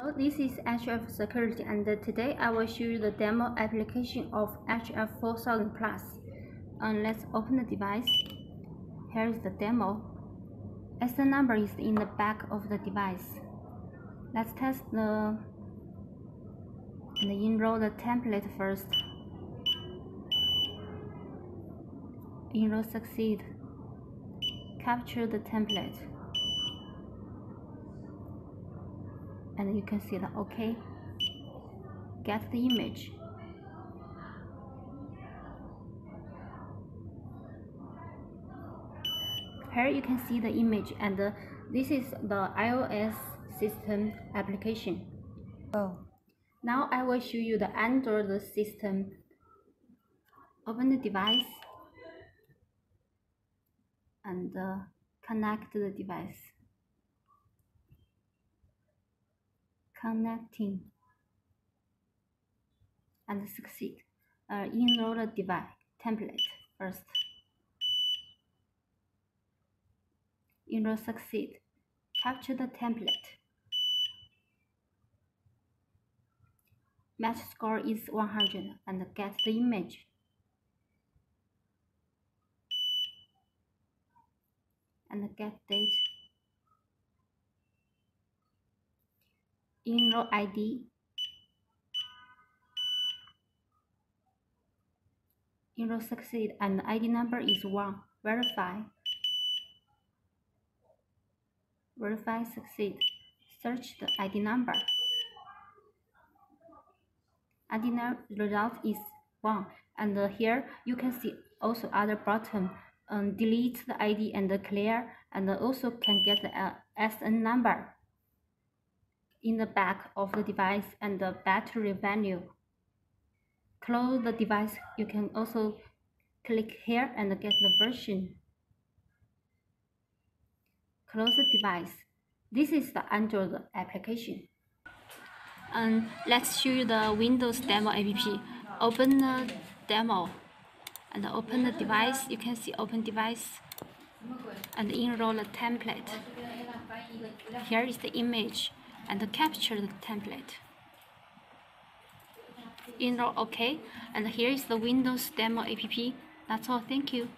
Hello, this is HF Security and today I will show you the demo application of HF 4000 Plus. Let's open the device. Here is the demo. SN number is in the back of the device. Let's test the and enroll the template first. Enroll succeed. Capture the template. And you can see the OK. Get the image. Here you can see the image and uh, this is the iOS system application. Oh. Now I will show you the Android system. Open the device and uh, connect the device. Connecting and succeed. Uh, enroll the device template first. Enroll succeed. Capture the template. Match score is 100 and get the image. And get date enroll ID enroll succeed and ID number is 1 verify. Verify succeed. Search the ID number. ID number result is 1 and uh, here you can see also other button. Um, delete the ID and clear and also can get the uh, SN number in the back of the device and the battery value. Close the device. You can also click here and get the version. Close the device. This is the Android application. And let's show you the Windows demo app. Open the demo and open the device. You can see open device and enroll the template. Here is the image and capture the template. Enroll OK, and here is the Windows demo app. That's all, thank you.